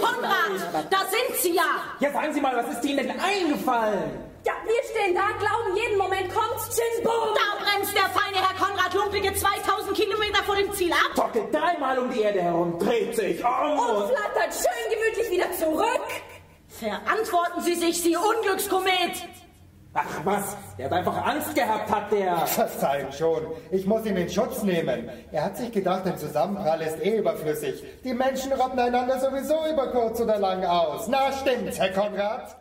Konrad, da sind Sie ja! Ja, sagen Sie mal, was ist Ihnen denn eingefallen? Ja, wir stehen da, glauben, jeden Moment kommt's, Chinbo! Da bremst der feine Herr Konrad Lumpige 2000 Kilometer vor dem Ziel ab! Tockelt dreimal um die Erde herum, dreht sich um Und flattert schön gemütlich wieder zurück! Verantworten Sie sich, Sie Unglückskomet! Ach was, der hat einfach Angst gehabt, hat der. Verzeihen schon, ich muss ihn in Schutz nehmen. Er hat sich gedacht, ein Zusammenprall ist eh überflüssig. Die Menschen rotten einander sowieso über kurz oder lang aus. Na stimmt's, Herr Konrad?